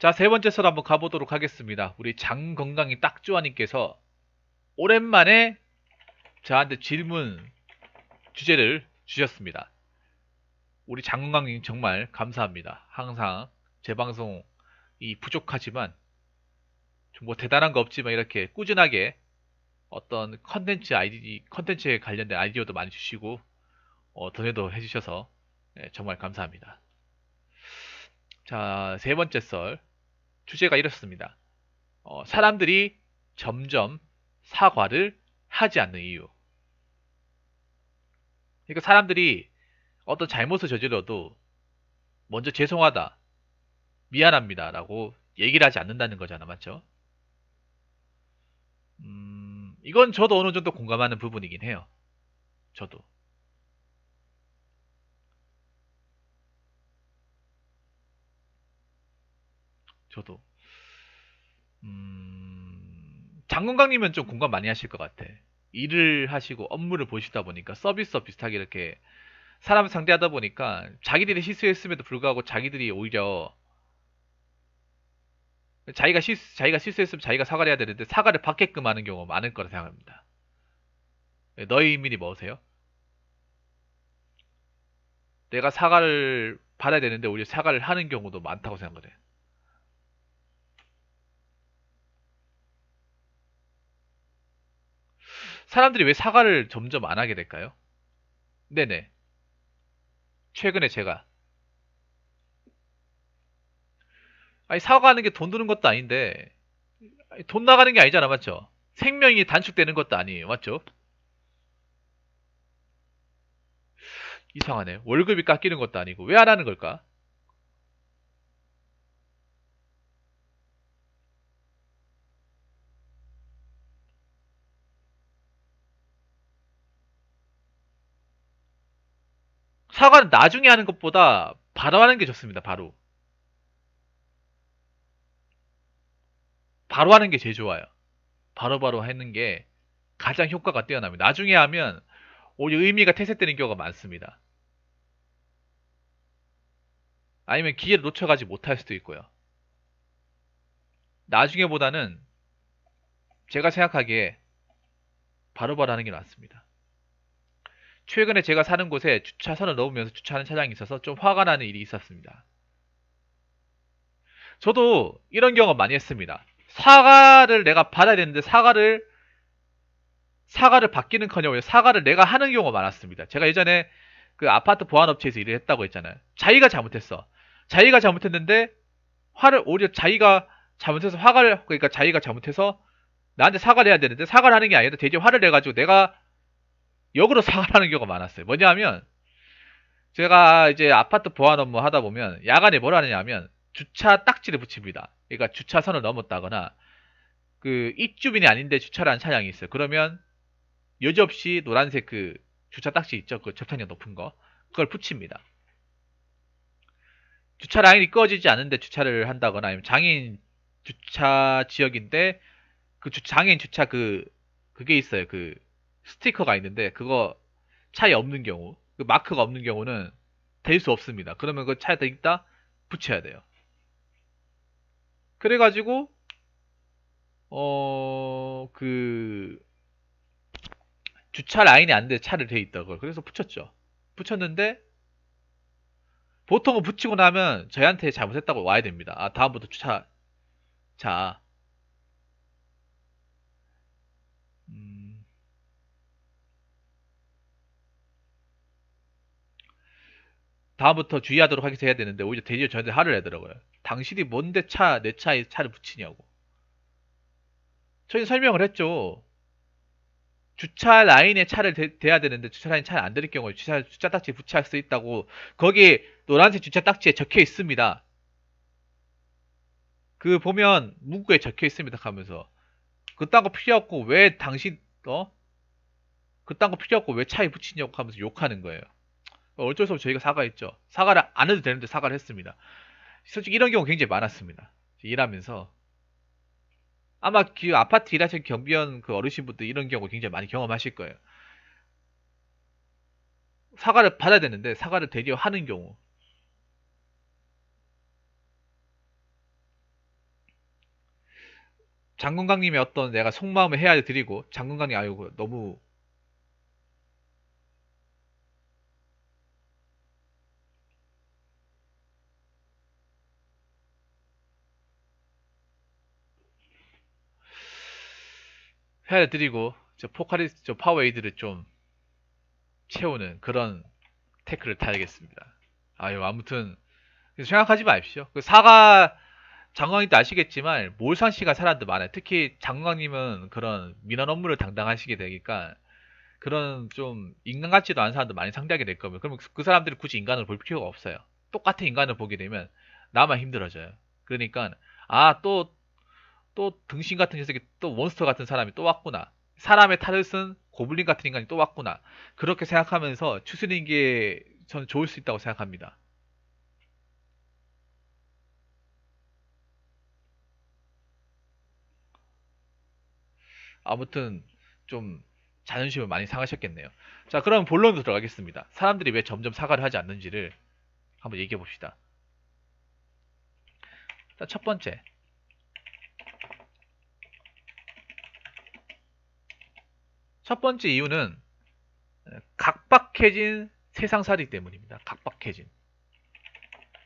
자, 세 번째 썰 한번 가보도록 하겠습니다. 우리 장건강이 딱조아님께서 오랜만에 저한테 질문 주제를 주셨습니다. 우리 장건강님 정말 감사합니다. 항상 제 방송이 부족하지만 좀뭐 대단한 거 없지만 이렇게 꾸준하게 어떤 컨텐츠 아이디 컨텐츠에 관련된 아이디어도 많이 주시고 어, donate 해주셔서 네, 정말 감사합니다. 자, 세 번째 썰 주제가 이렇습니다. 어, 사람들이 점점 사과를 하지 않는 이유. 그러니까 사람들이 어떤 잘못을 저질러도 먼저 죄송하다, 미안합니다 라고 얘기를 하지 않는다는 거잖아, 맞죠? 음, 이건 저도 어느 정도 공감하는 부분이긴 해요. 저도. 저도. 음, 장건강님은 좀 공감 많이 하실 것 같아. 일을 하시고 업무를 보시다 보니까 서비스업 비슷하게 이렇게 사람을 상대하다 보니까 자기들이 실수했음에도 불구하고 자기들이 오히려 자기가 실수, 자기가 실수했으면 자기가 사과를 해야 되는데 사과를 받게끔 하는 경우가 많을 거라 생각합니다. 네, 너희 의미이 뭐세요? 내가 사과를 받아야 되는데 오히려 사과를 하는 경우도 많다고 생각을 해. 사람들이 왜 사과를 점점 안 하게 될까요? 네네. 최근에 제가 아니 사과하는 게 돈 드는 것도 아닌데 돈 나가는 게 아니잖아 맞죠? 생명이 단축되는 것도 아니에요 맞죠? 이상하네 월급이 깎이는 것도 아니고 왜 안 하는 걸까? 사과는 나중에 하는 것보다 바로 하는 게 좋습니다. 바로. 바로 하는 게 제일 좋아요. 바로 바로 하는 게 가장 효과가 뛰어납니다. 나중에 하면 오히려 의미가 퇴색되는 경우가 많습니다. 아니면 기회를 놓쳐가지 못할 수도 있고요. 나중에보다는 제가 생각하기에 바로바로 하는 게 낫습니다. 최근에 제가 사는 곳에 주차선을 넘으면서 주차하는 차량이 있어서 좀 화가 나는 일이 있었습니다. 저도 이런 경험 많이 했습니다. 사과를 내가 받아야 되는데 사과를 사과를 받기는커녕 사과를 내가 하는 경우가 많았습니다. 제가 예전에 그 아파트 보안업체에서 일을 했다고 했잖아요. 자기가 잘못했어. 자기가 잘못했는데 화를 오히려 자기가 잘못해서 화를 그러니까 자기가 잘못해서 나한테 사과를 해야 되는데 사과를 하는 게 아니라 대체 화를 내가지고 내가 역으로 사과하는 경우가 많았어요. 뭐냐면 제가 이제 아파트 보안 업무 하다 보면 야간에 뭘 하느냐면 주차 딱지를 붙입니다. 그러니까 주차선을 넘었다거나 그 입주민이 아닌데 주차를 한 차량이 있어요. 그러면 여지없이 노란색 그 주차 딱지 있죠. 그 접착력 높은 거. 그걸 붙입니다. 주차 라인이 꺼지지 않은데 주차를 한다거나 아니면 장애인 주차 지역인데 그 주, 장애인 주차 그 그게 있어요. 그 스티커가 있는데 그거 차에 없는 경우 그 마크가 없는 경우는 될 수 없습니다. 그러면 그 차에다 있다 붙여야 돼요. 그래가지고 어 그 주차 라인이 안 돼 차를 돼 있다고 그래서 붙였죠. 붙였는데 보통은 붙이고 나면 저희한테 잘못했다고 와야 됩니다. 아 다음부터 주차 자 다음부터 주의하도록 하겠어 해야 되는데 오히려 대리어 저한테 화를 내더라고요. 당신이 뭔데 차, 내 차에 차를 붙이냐고. 저희 설명을 했죠. 주차 라인에 차를 대, 대야 되는데 주차 라인 차를 안 들일 경우에 주차, 주차 딱지 붙여할 수 있다고 거기 노란색 주차 딱지에 적혀 있습니다. 그 보면 문구에 적혀 있습니다 하면서 그딴 거 필요 없고 왜 당신 어 그딴 거 필요 없고 왜 차에 붙이냐고 하면서 욕하는 거예요. 어쩔 수 없이 저희가 사과했죠. 사과를 안 해도 되는데 사과를 했습니다. 솔직히 이런 경우 굉장히 많았습니다. 일하면서 아마 그 아파트 일하시는 경비원 그 어르신분들 이런 경우 굉장히 많이 경험하실 거예요. 사과를 받아야 되는데 사과를 대리어 하는 경우 장건강님의 어떤 내가 속마음을 해야 드리고 장건강님 아이고 너무 해야 드리고 저 포카리스 저 파워에이드를 좀 채우는 그런 태클을 타야겠습니다. 아유 아무튼 생각하지 마십시오. 그 사과 장광님도 아시겠지만 몰상 씨가 사람들 많아요. 특히 장광님은 그런 민원 업무를 담당하시게 되니까 그런 좀 인간 같지도 않은 사람들 많이 상대하게 될 거면 그러면 그 사람들이 굳이 인간을 볼 필요가 없어요. 똑같은 인간을 보게 되면 나만 힘들어져요. 그러니까 아 또 또 등신 같은 녀석이 또 몬스터 같은 사람이 또 왔구나. 사람의 탈을 쓴 고블린 같은 인간이 또 왔구나. 그렇게 생각하면서 추스리는 게 저는 좋을 수 있다고 생각합니다. 아무튼 좀 자존심을 많이 상하셨겠네요. 자, 그럼 본론으로 들어가겠습니다. 사람들이 왜 점점 사과를 하지 않는지를 한번 얘기해 봅시다. 자, 첫 번째. 첫 번째 이유는 각박해진 세상살이 때문입니다. 각박해진.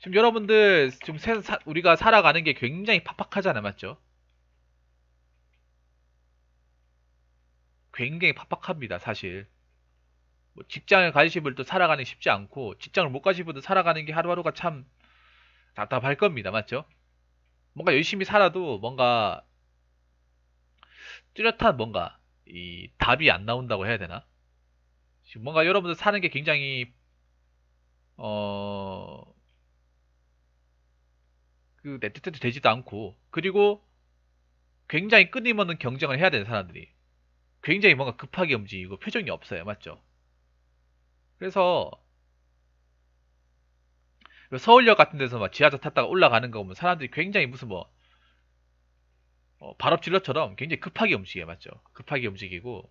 지금 여러분들 지금 우리가 살아가는 게 굉장히 팍팍하잖아요, 맞죠? 굉장히 팍팍합니다, 사실. 뭐 직장을 가지신 분도 살아가는 게 쉽지 않고, 직장을 못 가신 분도 살아가는 게 하루하루가 참 답답할 겁니다, 맞죠? 뭔가 열심히 살아도 뭔가 뚜렷한 뭔가 이 답이 안 나온다고 해야 되나? 지금 뭔가 여러분들 사는 게 굉장히 어... 그 내 뜻대로 되지도 않고 그리고 굉장히 끊임없는 경쟁을 해야 되는 사람들이 굉장히 뭔가 급하게 움직이고 표정이 없어요. 맞죠? 그래서 서울역 같은 데서 막 지하철 탔다가 올라가는 거 보면 사람들이 굉장히 무슨 뭐 어, 발업 질러처럼 굉장히 급하게 움직여요. 맞죠? 급하게 움직이고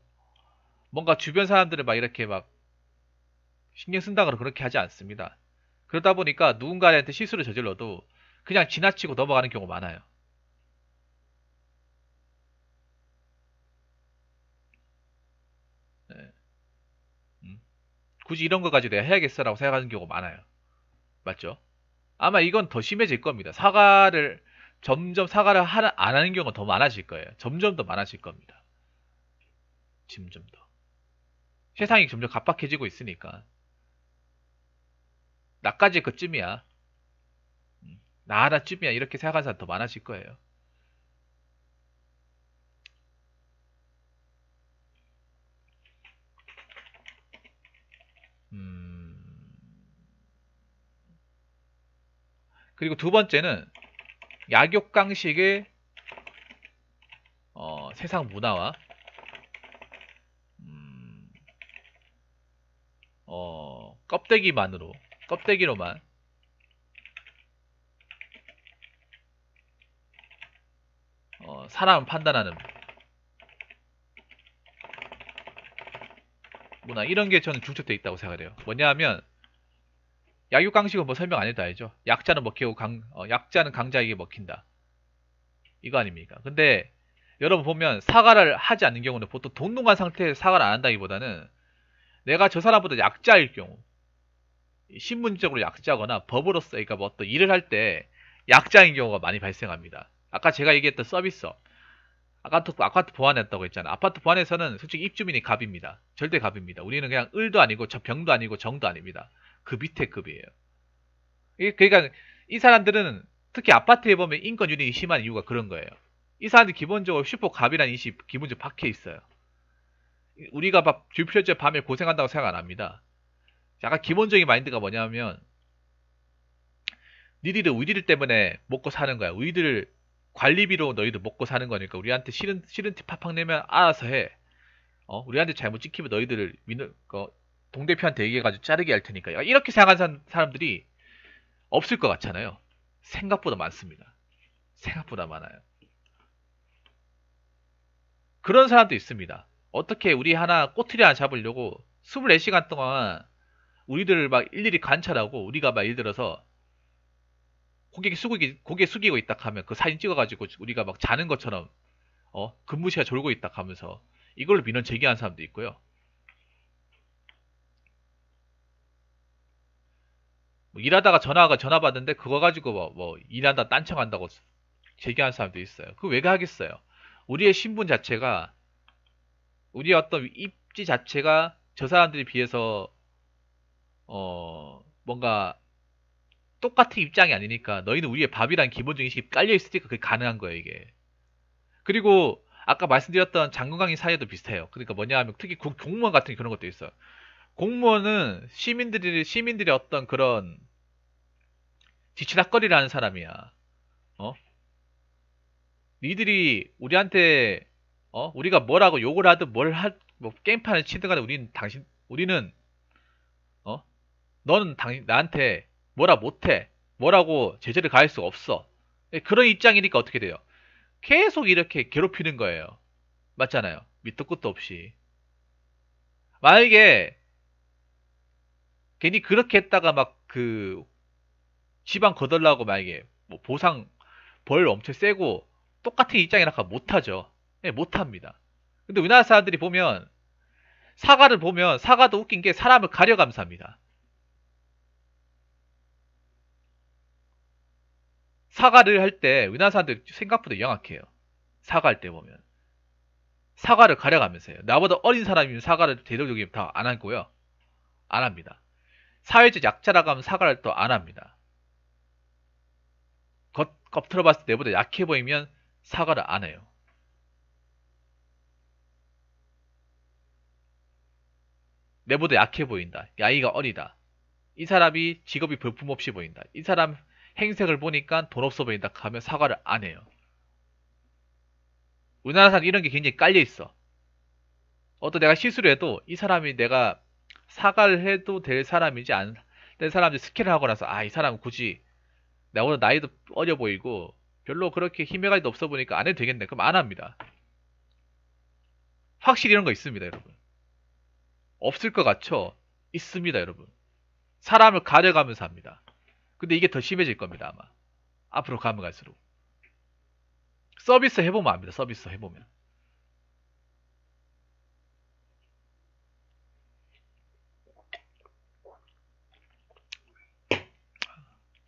뭔가 주변 사람들을 막 이렇게 막 신경 쓴다거나 그렇게 하지 않습니다. 그러다 보니까 누군가한테 실수를 저질러도 그냥 지나치고 넘어가는 경우가 많아요. 굳이 이런 거 가지고 내가 해야겠어라고 생각하는 경우가 많아요. 맞죠? 아마 이건 더 심해질 겁니다. 사과를 점점 사과를 하, 안 하는 경우가 더 많아질 거예요. 점점 더 많아질 겁니다. 점점 더. 세상이 점점 갑박해지고 있으니까. 나까지 그쯤이야. 음, 나 하나쯤이야. 이렇게 생각하는 사람 더 많아질 거예요. 음. 그리고 두 번째는 약육강식의 어, 세상 문화와 음, 어, 껍데기만으로 껍데기로만 어, 사람을 판단하는 문화 이런 게 저는 중첩돼 있다고 생각해요. 뭐냐하면 약육강식은 뭐 설명 안 해도 알죠. 약자는 먹히고 강 어, 약자는 강자에게 먹힌다. 이거 아닙니까? 근데 여러분 보면 사과를 하지 않는 경우는 보통 동동한 상태에서 사과를 안 한다기보다는 내가 저 사람보다 약자일 경우 신분적으로 약자거나 법으로서 그러니까 뭐 어떤 일을 할 때 약자인 경우가 많이 발생합니다. 아까 제가 얘기했던 서비스업 아파트, 아파트 보안했다고 했잖아. 아파트 보안에서는 솔직히 입주민이 갑입니다. 절대 갑입니다. 우리는 그냥 을도 아니고 저 병도 아니고 정도 아닙니다. 그 밑에 급이에요. 그러니까 이 사람들은 특히 아파트에 보면 인권 유린이 심한 이유가 그런 거예요. 이 사람들이 기본적으로 슈퍼 갑이라는 인식이 기본적으로 박혀 있어요. 우리가 막 주표제 밤에 고생한다고 생각 안 합니다. 약간 기본적인 마인드가 뭐냐면 니들이 우리들 때문에 먹고 사는 거야. 우리들 관리비로 너희들 먹고 사는 거니까 우리한테 싫은 싫은 티 팍팍 내면 알아서 해. 어, 우리한테 잘못 찍히면 너희들을 민을 그 동대표한테 얘기해가지고 자르게 할 테니까 이렇게 생각하는 사람들이 없을 것 같잖아요. 생각보다 많습니다. 생각보다 많아요. 그런 사람도 있습니다. 어떻게 우리 하나 꼬투리 하나 잡으려고 24시간 동안 우리들을 막 일일이 관찰하고 우리가 막 예를 들어서 고개 숙이기, 고개 숙이고 있다 하면 그 사진 찍어가지고 우리가 막 자는 것처럼 어 근무 시간 졸고 있다 하면서 이걸로 민원 제기한 사람도 있고요. 뭐 일하다가 전화가 전화 받는데 그거 가지고 뭐, 뭐 일한다 딴청한다고 제기한 사람도 있어요. 그거 왜 하겠어요? 우리의 신분 자체가 우리의 어떤 입지 자체가 저 사람들에 비해서 어 뭔가 똑같은 입장이 아니니까 너희는 우리의 밥이란 기본적인 인식이 깔려 있으니까 그게 가능한 거예요 이게. 그리고 아까 말씀드렸던 장군강의 사회도 비슷해요. 그러니까 뭐냐 하면 특히 공무원 같은 그런 것도 있어요. 공무원은 시민들이 시민들의 어떤 그런 지치닥거리라는 사람이야. 어? 니들이 우리한테 어 우리가 뭐라고 욕을 하든 뭘 하, 뭐 게임판을 치든 간에 우리는 당신 우리는 어 너는 당 나한테 뭐라 못해 뭐라고 제재를 가할 수 없어 그런 입장이니까 어떻게 돼요? 계속 이렇게 괴롭히는 거예요. 맞잖아요. 밑도 끝도 없이. 만약에 괜히 그렇게 했다가 막 그 지방 거덜나고 만약에 뭐 보상 벌 엄청 세고 똑같은 입장이라면 못하죠. 네, 못합니다. 근데 우리나라 사람들이 보면 사과를 보면 사과도 웃긴 게 사람을 가려가면서 합니다. 사과를 할 때 우리나라 사람들 생각보다 영악해요. 사과할 때 보면 사과를 가려가면서 해요. 나보다 어린 사람이면 사과를 대대적이면 다안 하고요. 안 합니다. 사회적 약자라고 하면 사과를 또 안 합니다. 겉, 겉으로 봤을 때 내보다 약해 보이면 사과를 안 해요. 내보다 약해 보인다. 야이가 어리다. 이 사람이 직업이 볼품없이 보인다. 이 사람 행색을 보니까 돈 없어 보인다 하면 사과를 안 해요. 우리나라 사람 이런 게 굉장히 깔려 있어. 어떤 내가 실수를 해도 이 사람이 내가 사과를 해도 될 사람인지 안될 사람인지 스캔을 하고 나서 아 이 사람은 굳이 나보다 나이도 어려 보이고 별로 그렇게 힘의 가지도 없어 보니까 안 해도 되겠네. 그럼 안 합니다. 확실히 이런 거 있습니다, 여러분. 없을 것 같죠? 있습니다, 여러분. 사람을 가려가면서 합니다. 근데 이게 더 심해질 겁니다, 아마. 앞으로 가면 갈수록. 서비스 해보면 압니다, 서비스 해보면.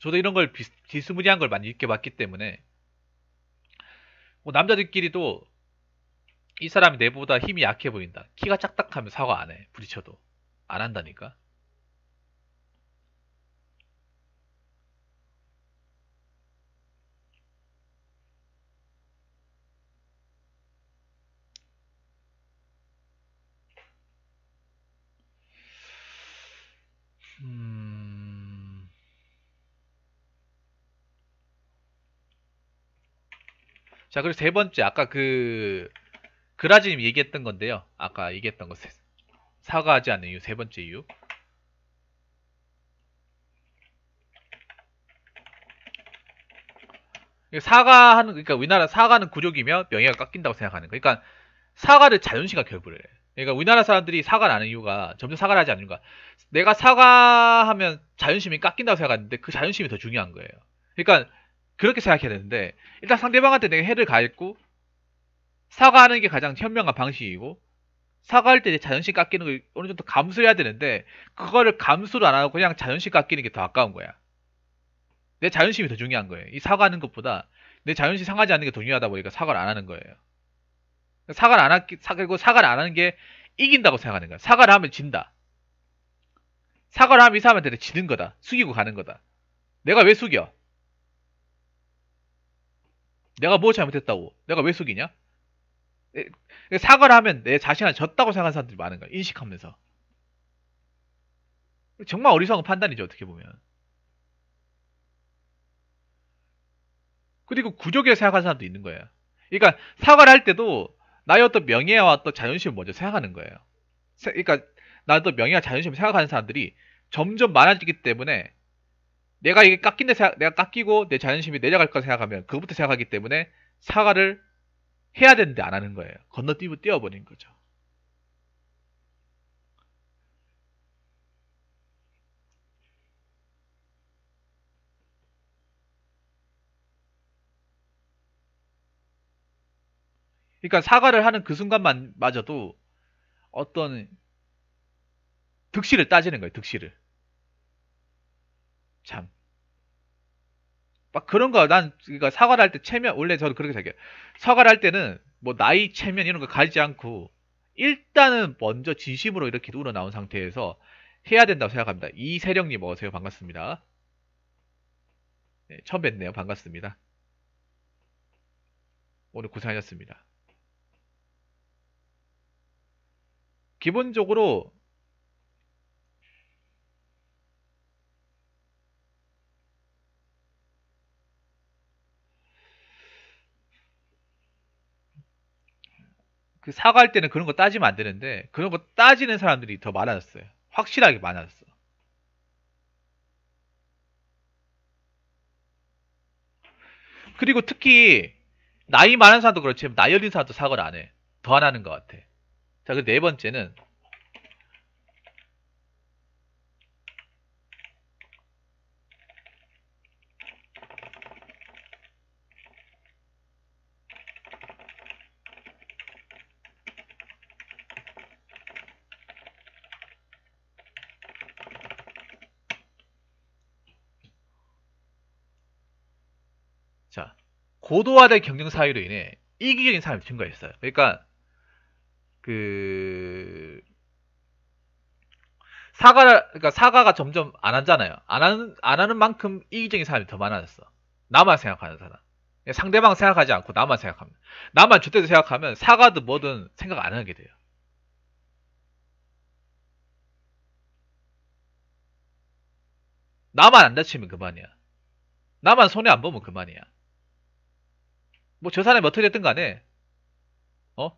저도 이런 걸 비, 비스무리한 걸 많이 느껴봤기 때문에 뭐 남자들끼리도 이 사람이 내보다 힘이 약해 보인다. 키가 짝딱하면 사과 안 해. 부딪혀도. 안 한다니까. 음... 자, 그리고 세 번째, 아까 그, 그라지님 얘기했던 건데요. 아까 얘기했던 거, 사과하지 않는 이유, 세 번째 이유. 사과하는, 그러니까 우리나라 사과는 구족이며 명예가 깎인다고 생각하는 거. 그러니까 사과를 자존심과 결부를 해. 그러니까 우리나라 사람들이 사과를 안 하는 이유가 점점 사과를 하지 않는 이유가 내가 사과하면 자존심이 깎인다고 생각하는데 그 자존심이 더 중요한 거예요. 그러니까 그렇게 생각해야 되는데 일단 상대방한테 내가 해를 가했고 사과하는 게 가장 현명한 방식이고 사과할 때 자존심 깎이는 걸 어느 정도 감수해야 되는데 그거를 감수를 안 하고 그냥 자존심 깎이는 게 더 아까운 거야. 내 자존심이 더 중요한 거예요. 이 사과하는 것보다 내 자존심 상하지 않는 게 더 중요하다 보니까 사과를 안 하는 거예요. 사과를 안 하, 사, 그리고 사과를 안 하는 게 이긴다고 생각하는 거야. 사과를 하면 진다. 사과를 하면 이 사람한테 지는 거다. 숙이고 가는 거다. 내가 왜 숙여? 내가 뭐 잘못했다고? 내가 왜 숙이냐? 사과를 하면 내 자신한테 졌다고 생각하는 사람들이 많은 거야. 인식하면서. 정말 어리석은 판단이죠, 어떻게 보면. 그리고 구조기를 생각하는 사람도 있는 거예요. 그러니까 사과를 할 때도 나의 어떤 명예와 어떤 자존심을 먼저 생각하는 거예요. 그러니까 나의 어떤 명예와 자존심을 생각하는 사람들이 점점 많아지기 때문에 내가 이게 깎인 데 생각, 내가 깎이고 내 자존심이 내려갈 거 생각하면 그것부터 생각하기 때문에 사과를 해야 되는데 안 하는 거예요. 건너뛰고 뛰어버린 거죠. 그러니까 사과를 하는 그 순간만 마저도 어떤 득실을 따지는 거예요. 득실을. 참. 막 그런 거, 난, 그러니까 사과를 할 때 체면, 원래 저도 그렇게 생각해요. 사과를 할 때는 뭐 나이, 체면 이런 거 가지지 않고, 일단은 먼저 진심으로 이렇게 우러나온 상태에서 해야 된다고 생각합니다. 이세령님 어서오세요. 반갑습니다. 네, 처음 뵙네요. 반갑습니다. 오늘 고생하셨습니다. 기본적으로 그 사과할 때는 그런 거 따지면 안 되는데 그런 거 따지는 사람들이 더 많아졌어요. 확실하게 많아졌어. 그리고 특히 나이 많은 사람도 그렇지만 나이 어린 사람도 사과를 안 해. 더 안 하는 것 같아. 자, 그 네 번째는 자, 고도화된 경쟁 사회로 인해 이기적인 사람이 증가했어요. 그러니까 그 사과를 그러니까 사과가 점점 안 하잖아요. 안 하는 안 하는 만큼 이기적인 사람이 더 많아졌어. 나만 생각하는 사람. 상대방 생각하지 않고 나만 생각합니다. 나만 저때도 생각하면 사과든 뭐든 생각 안 하게 돼요. 나만 안 다치면 그만이야. 나만 손해 안 보면 그만이야. 뭐 저 사람이 어떻게 됐든 간에 어?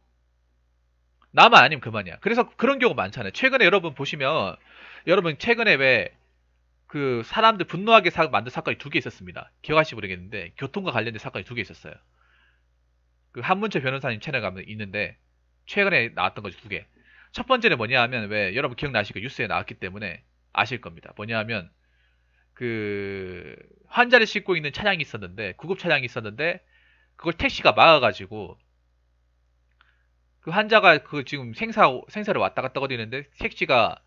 나만 아니면 그만이야. 그래서 그런 경우 많잖아요. 최근에 여러분 보시면 여러분 최근에 왜 그 사람들 분노하게 사, 만든 사건이 두 개 있었습니다. 기억하시지 모르겠는데 교통과 관련된 사건이 두 개 있었어요. 그 한문철 변호사님 채널 가면 있는데 최근에 나왔던 거지 두 개. 첫 번째는 뭐냐 하면 왜 여러분 기억나시고 뉴스에 나왔기 때문에 아실 겁니다. 뭐냐 하면 그 환자를 싣고 있는 차량이 있었는데 구급 차량이 있었는데 그걸 택시가 막아가지고 그 환자가 그 지금 생사 생사를 왔다 갔다 거리는데 택시가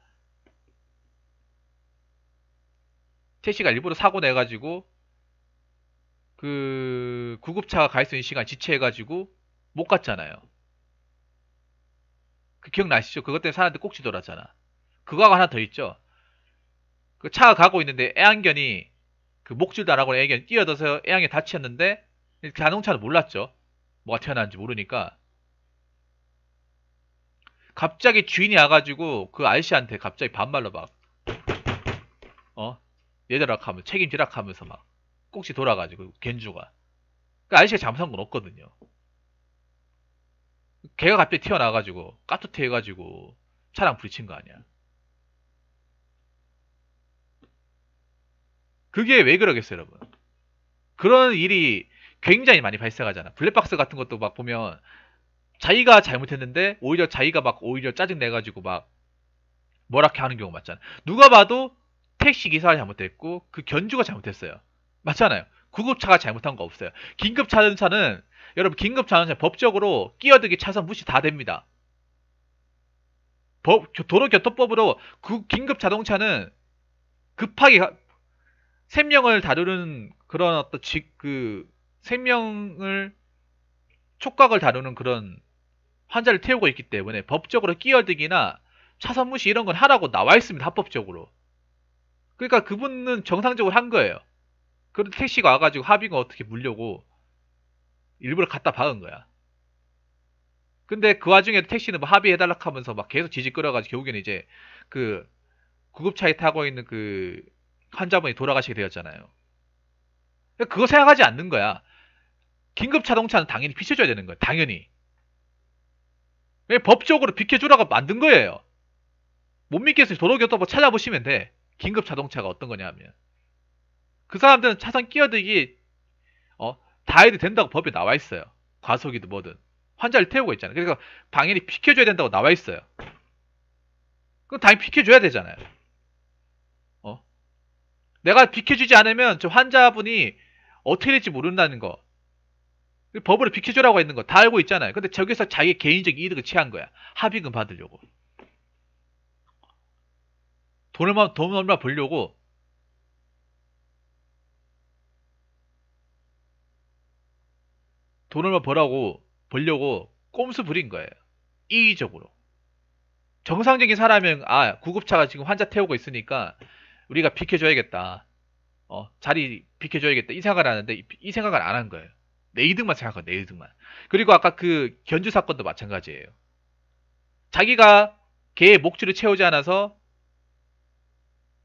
택시가 일부러 사고 내가지고 그 구급차가 갈 수 있는 시간 지체해가지고 못 갔잖아요. 그 기억나시죠? 그것 때문에 사람들 꼭지 돌았잖아. 그거하고 하나 더 있죠. 그 차가 가고 있는데 애완견이 그 목줄도 안 하고 애견이 뛰어들어서 애완견이 다치었는데 자동차는 몰랐죠. 뭐가 튀어나왔는지 모르니까 갑자기 주인이 와가지고 그 아저씨한테 갑자기 반말로 막 어? 얘들아 하면 책임지라 하면서 막 꼭지 돌아가지고 겐주가 그 아저씨가 잘못한 건 없거든요. 걔가 갑자기 튀어나와가지고 까투트 해가지고 차량 부딪힌 거 아니야. 그게 왜 그러겠어요, 여러분? 그런 일이 굉장히 많이 발생하잖아. 블랙박스 같은 것도 막 보면 자기가 잘못했는데 오히려 자기가 막 오히려 짜증 내 가지고 막 뭐라게 하는 경우 맞잖아. 누가 봐도 택시 기사가 잘못됐고 그 견주가 잘못했어요. 맞잖아요. 구급차가 잘못한 거 없어요. 긴급 자동차는 여러분 긴급 자동차 법적으로 끼어들기 차선 무시 다 됩니다. 법, 도로교통법으로 그 긴급 자동차는 급하게 생명을 다루는 그런 어떤 직, 그 생명을 촉각을 다루는 그런 환자를 태우고 있기 때문에 법적으로 끼어들기나 차선 무시 이런 건 하라고 나와 있습니다. 합법적으로. 그러니까 그분은 정상적으로 한 거예요. 그런데 택시가 와가지고 합의가 어떻게 물려고 일부러 갖다 박은 거야. 근데 그 와중에 택시는 뭐 합의해달라 하면서 막 계속 지지 끌어가지고 결국에는 이제 그 구급차에 타고 있는 그 환자분이 돌아가시게 되었잖아요. 그거 생각하지 않는 거야. 긴급 자동차는 당연히 비켜줘야 되는 거야. 당연히. 왜 법적으로 비켜주라고 만든 거예요. 못 믿겠어요. 도로교통법 찾아보시면 돼. 긴급 자동차가 어떤 거냐면 그 사람들은 차선 끼어들기 어, 다 해도 된다고 법에 나와 있어요. 과속이든 뭐든 환자를 태우고 있잖아요. 그러니까 당연히 비켜줘야 된다고 나와 있어요. 그럼 당연히 비켜줘야 되잖아요. 어? 내가 비켜주지 않으면 저 환자분이 어떻게 될지 모른다는 거. 법으로 비켜주라고 했는 거 다 알고 있잖아요. 근데 저기서 자기 개인적 이득을 취한 거야. 합의금 받으려고. 돈을 얼마, 돈 얼마 벌려고 돈 얼마 벌라고 벌려고 꼼수 부린 거예요. 이기적으로. 정상적인 사람은 아 구급차가 지금 환자 태우고 있으니까 우리가 비켜줘야겠다. 어 자리 비켜줘야겠다 이 생각을 하는데 이, 이 생각을 안 한 거예요. 내 이득만 생각하 내 이득만. 그리고 아까 그 견주 사건도 마찬가지예요. 자기가 개의 목줄을 채우지 않아서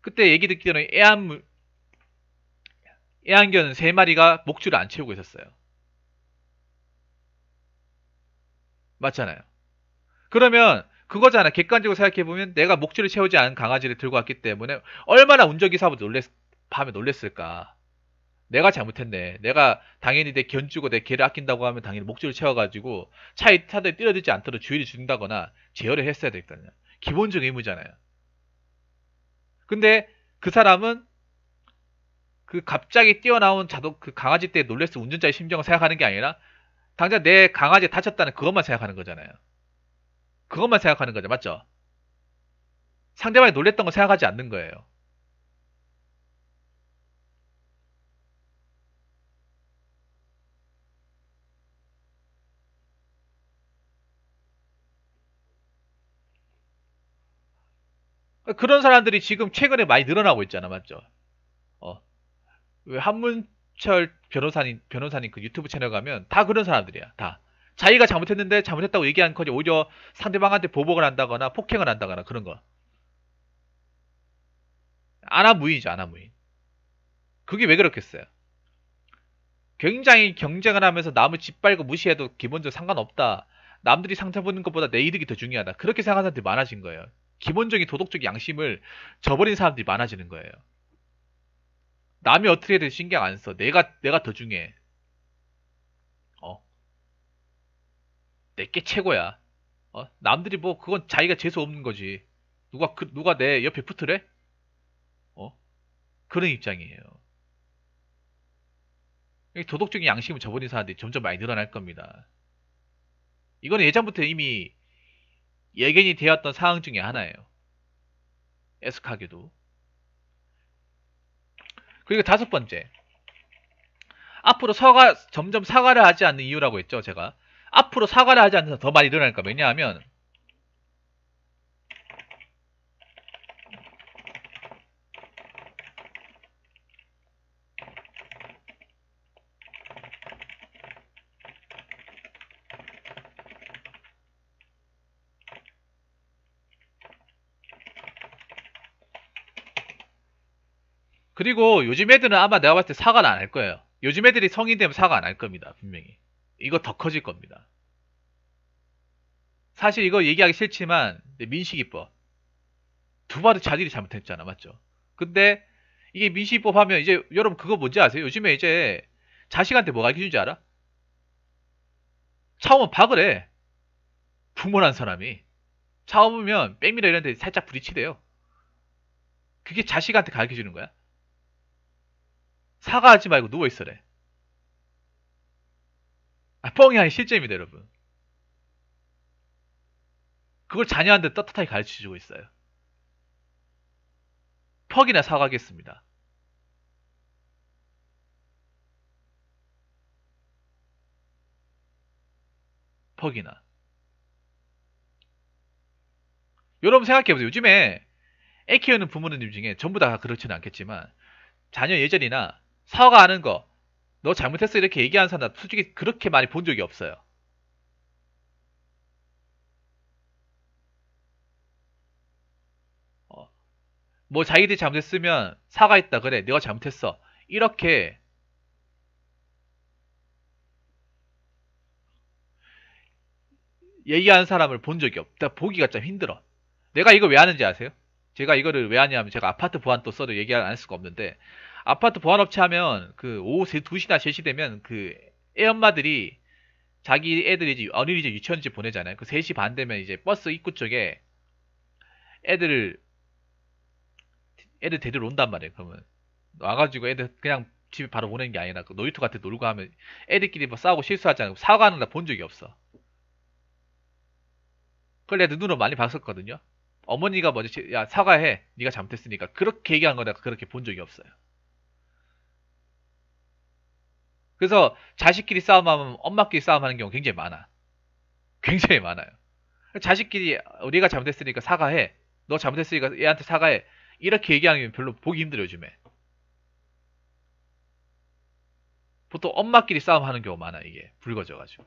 그때 얘기 듣기로는 애완 애완견 세 마리가 목줄을 안 채우고 있었어요. 맞잖아요. 그러면 그거잖아. 객관적으로 생각해 보면 내가 목줄을 채우지 않은 강아지를 들고 왔기 때문에 얼마나 운전기사분 놀랬, 밤에 놀랬을까. 내가 잘못했네. 내가 당연히 내 견주고 내 개를 아낀다고 하면 당연히 목줄을 채워가지고 차에 타들 뛰어들지 않도록 주의를 준다거나 제어를 했어야 되거든요. 기본적 의무잖아요. 근데 그 사람은 그 갑자기 뛰어나온 자동 그 강아지 때 놀랬을 운전자의 심정을 생각하는 게 아니라 당장 내 강아지 다쳤다는 그것만 생각하는 거잖아요. 그것만 생각하는 거죠. 맞죠? 상대방이 놀랬던 거 생각하지 않는 거예요. 그런 사람들이 지금 최근에 많이 늘어나고 있잖아. 맞죠? 어. 왜 한문철 변호사님, 변호사님 그 유튜브 채널 가면 다 그런 사람들이야. 다. 자기가 잘못했는데 잘못했다고 얘기한 거지 오히려 상대방한테 보복을 한다거나 폭행을 한다거나 그런 거. 아나무인이죠, 아나무인. 그게 왜 그렇겠어요? 굉장히 경쟁을 하면서 남을 짓밟고 무시해도 기본적으로 상관없다. 남들이 상처 보는 것보다 내 이득이 더 중요하다. 그렇게 생각하는 사람들이 많아진 거예요. 기본적인 도덕적 양심을 저버린 사람들이 많아지는 거예요. 남이 어떻게 해도 신경 안 써. 내가, 내가 더 중요해. 내게 최고야. 어? 남들이 뭐 그건 자기가 재수 없는 거지. 누가 그, 누가 내 옆에 붙으래? 어? 그런 입장이에요. 도덕적인 양심을 저버린 사람들이 점점 많이 늘어날 겁니다. 이거는 예전부터 이미 예견이 되었던 상황 중에 하나예요. 애석하게도. 그리고 다섯 번째. 앞으로 서가, 점점 사과를 하지 않는 이유라고 했죠, 제가. 앞으로 사과를 하지 않는 더 많이 일어날까 왜냐하면 그리고 요즘 애들은 아마 내가 봤을 때 사과를 안할 거예요. 요즘 애들이 성인 되면 사과 안 할 겁니다. 분명히. 이거 더 커질 겁니다. 사실 이거 얘기하기 싫지만 민식이법 두 발은 자질이 잘못했잖아 맞죠? 근데 이게 민식이법 하면 이제 여러분 그거 뭔지 아세요? 요즘에 이제 자식한테 뭐가 기준인지 알아? 차오면 박을 해 부모란 사람이 차오면 백미러 이런 데 살짝 부딪히대요 그게 자식한테 가르쳐주는 거야 사과하지 말고 누워있어래 아, 뻥이 아닌 실제입니다, 여러분. 그걸 자녀한테 떳떳하게 가르쳐주고 있어요. 퍽이나 사과하겠습니다. 퍽이나. 여러분 생각해보세요. 요즘에 애 키우는 부모님 중에 전부 다 그렇지는 않겠지만 자녀 예전이나 사과하는 거, 너 잘못했어 이렇게 얘기하는 사람 솔직히 그렇게 많이 본 적이 없어요. 어, 뭐 자기들이 잘못했으면 사과했다 그래. 내가 잘못했어. 이렇게. 얘기하는 사람을 본 적이 없다 보기가 좀 힘들어. 내가 이거 왜 하는지 아세요? 제가 이거를 왜 하냐면 제가 아파트 보안 또 써도 얘기 안 할 수가 없는데 아파트 보안업체 하면 그 오후 2시나 3시 되면 그 애엄마들이 자기 애들이 이제 어린이집 유치원집 보내잖아요. 그 3시 반 되면 이제 버스 입구 쪽에 애들 애들 데리러 온단 말이에요. 그러면 와가지고 애들 그냥 집에 바로 보내는 게 아니라 그 놀이터 같은 데 놀고 하면 애들끼리 뭐 싸우고 실수하지 않고 사과하는 날본 적이 없어. 그걸 내가 눈으로 많이 봤었거든요. 어머니가 먼저 야 사과해 네가 잘못했으니까 그렇게 얘기한 거 내가 그렇게 본 적이 없어요. 그래서 자식끼리 싸움하면 엄마끼리 싸움하는 경우 굉장히 많아. 굉장히 많아요. 자식끼리 우리가 잘못했으니까 사과해. 너 잘못했으니까 얘한테 사과해. 이렇게 얘기하는 게 별로 보기 힘들어 요즘에. 보통 엄마끼리 싸움하는 경우 많아 이게 불거져가지고.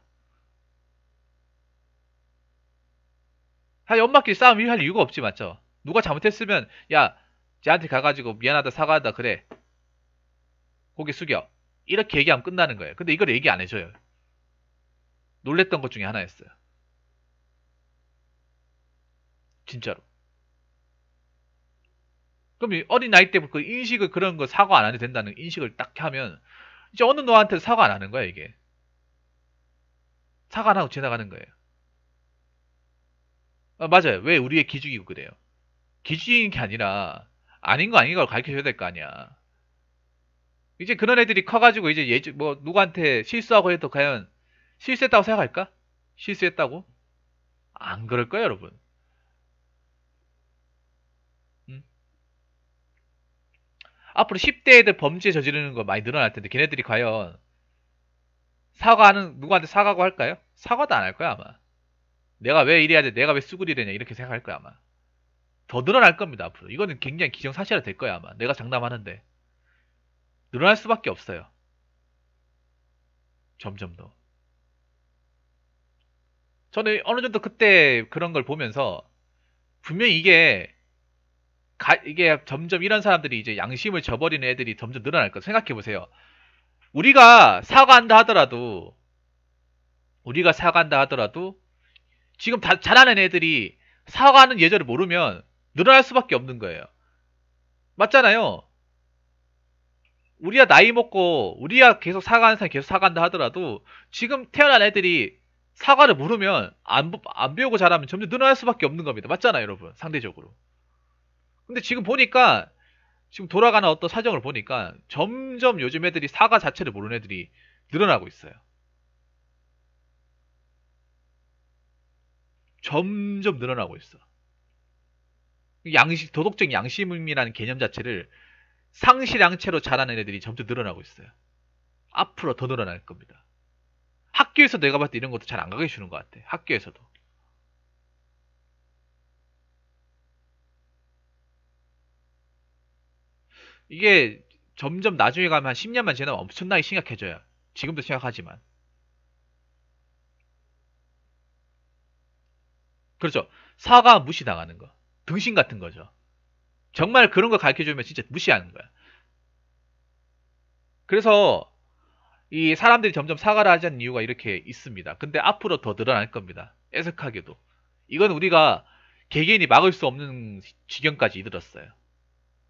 사실 엄마끼리 싸움 할 이유가 없지 맞죠? 누가 잘못했으면 야 쟤한테 가가지고 미안하다 사과하다 그래. 고개 숙여. 이렇게 얘기하면 끝나는 거예요. 근데 이걸 얘기 안 해줘요. 놀랬던 것 중에 하나였어요. 진짜로. 그럼 어린 나이 때부터 그 인식을 그런 거 사과 안 해도 된다는 인식을 딱 하면 이제 어느 너한테 사과 안 하는 거야 이게. 사과 안 하고 지나가는 거예요. 아, 맞아요. 왜 우리의 기죽이고 그래요? 기죽이는 게 아니라 아닌 거 아닌 걸 가르쳐 줘야 될 거 아니야. 이제 그런 애들이 커가지고 이제 예뭐 누구한테 실수하고 해도 과연 실수했다고 생각할까? 실수했다고? 안 그럴 거예요, 여러분. 음? 앞으로 10대 애들 범죄 저지르는 거 많이 늘어날 텐데 걔네들이 과연 사과하는 누구한테 사과고 할까요? 사과도 안 할 거야 아마. 내가 왜 이래야 돼? 내가 왜 수그리 되냐? 이렇게 생각할 거야 아마. 더 늘어날 겁니다 앞으로. 이거는 굉장히 기정사실화 될 거야 아마. 내가 장담하는데. 늘어날 수밖에 없어요. 점점 더. 저는 어느 정도 그때 그런 걸 보면서 분명히 이게 가- 이게 점점 이런 사람들이 이제 양심을 저버리는 애들이 점점 늘어날 거 생각해 보세요. 우리가 사과한다 하더라도 우리가 사과한다 하더라도 지금 다 잘하는 애들이 사과하는 예절을 모르면 늘어날 수밖에 없는 거예요. 맞잖아요. 우리가 나이 먹고 우리가 계속 사과하는 사람이 계속 사과한다 하더라도 지금 태어난 애들이 사과를 모르면 안, 부- 안 배우고 자라면 점점 늘어날 수밖에 없는 겁니다. 맞잖아요, 여러분. 상대적으로. 근데 지금 보니까 지금 돌아가는 어떤 사정을 보니까 점점 요즘 애들이 사과 자체를 모르는 애들이 늘어나고 있어요. 점점 늘어나고 있어. 양식, 도덕적 양심이라는 개념 자체를 상실양체로 자라는 애들이 점점 늘어나고 있어요. 앞으로 더 늘어날 겁니다. 학교에서 내가 봤을 때 이런 것도 잘 안 가르쳐 주는 것 같아. 학교에서도. 이게 점점 나중에 가면 한 10년만 지나면 엄청나게 심각해져요. 지금도 심각하지만. 그렇죠. 사과 무시당하는 거. 등신 같은 거죠. 정말 그런 거 가르쳐 주면 진짜 무시하는 거야. 그래서 이 사람들이 점점 사과를 하지 않는 이유가 이렇게 있습니다. 근데 앞으로 더 늘어날 겁니다. 애석하게도. 이건 우리가 개개인이 막을 수 없는 지경까지 이르렀어요.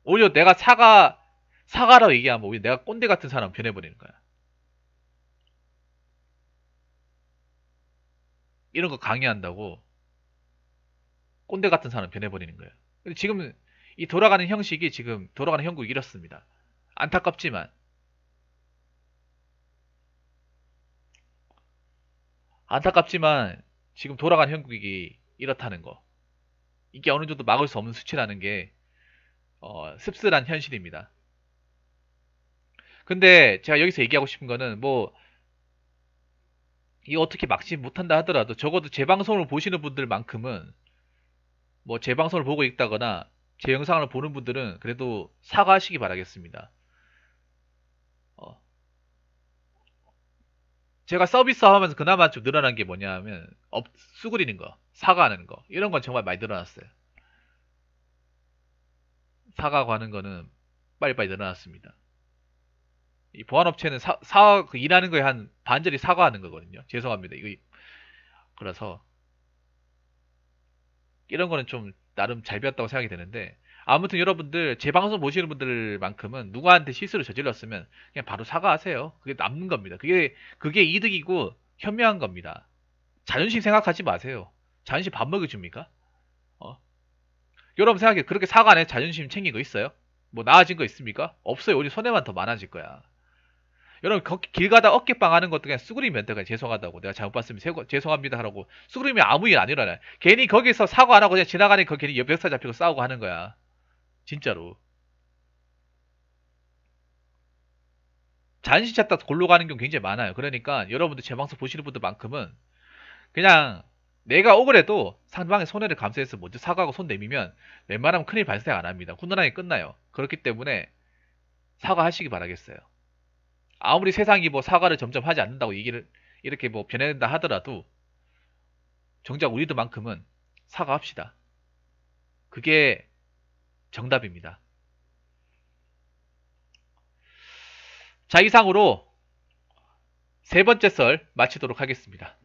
오히려 내가 사과, 사과라고 얘기하면 오히려 내가 꼰대 같은 사람 변해버리는 거야. 이런 거 강요한다고 꼰대 같은 사람 변해버리는 거예요. 근데 지금 이 돌아가는 형식이 지금 돌아가는 형국이 이렇습니다. 안타깝지만 안타깝지만 지금 돌아가는 형국이 이렇다는 거. 이게 어느 정도 막을 수 없는 수치라는 게 어, 씁쓸한 현실입니다. 근데 제가 여기서 얘기하고 싶은 거는 뭐 이 어떻게 막지 못한다 하더라도 적어도 제 방송을 보시는 분들만큼은 뭐 제 방송을 보고 있다거나 제 영상을 보는 분들은 그래도 사과하시기 바라겠습니다. 어, 제가 서비스 하면서 그나마 좀 늘어난 게 뭐냐면 업 수그리는 거, 사과하는 거 이런 건 정말 많이 늘어났어요. 사과하는 거는 빨리빨리 늘어났습니다. 이 보안업체는 사, 사, 그 일하는 거에 한 반절이 사과하는 거거든요. 죄송합니다. 이거 그래서 이런 거는 좀 나름 잘 배웠다고 생각이 되는데 아무튼 여러분들 제 방송 보시는 분들만큼은 누구한테 실수를 저질렀으면 그냥 바로 사과하세요. 그게 남는 겁니다. 그게 그게 이득이고 현명한 겁니다. 자존심 생각하지 마세요. 자존심 밥 먹여줍니까? 어? 여러분 생각해 그렇게 사과 안에 자존심 챙긴 거 있어요? 뭐 나아진 거 있습니까? 없어요. 오히려 손해만 더 많아질 거야. 여러분 걷기- 길 가다 어깨빵 하는 것도 그냥 수그리면 돼. 그냥 죄송하다고. 내가 잘못 봤으면 세- 죄송합니다 하라고. 수그리면 아무 일 안 일어나요. 괜히 거기서 사고 안 하고 그냥 지나가니까 괜히 옆역사 잡히고 싸우고 하는 거야. 진짜로. 잔시 찾다 골로 가는 경우 굉장히 많아요. 그러니까 여러분들 제 방송 보시는 분들만큼은 그냥 내가 억울해도 상대방의 손해를 감수해서 먼저 사과하고 손 내미면 웬만하면 큰일 발생 안 합니다. 훈훈하게 끝나요. 그렇기 때문에 사과하시기 바라겠어요. 아무리 세상이 뭐 사과를 점점 하지 않는다고 얘기를 이렇게 뭐 변해낸다 하더라도 정작 우리들만큼은 사과합시다. 그게 정답입니다. 자, 이상으로 세 번째 썰 마치도록 하겠습니다.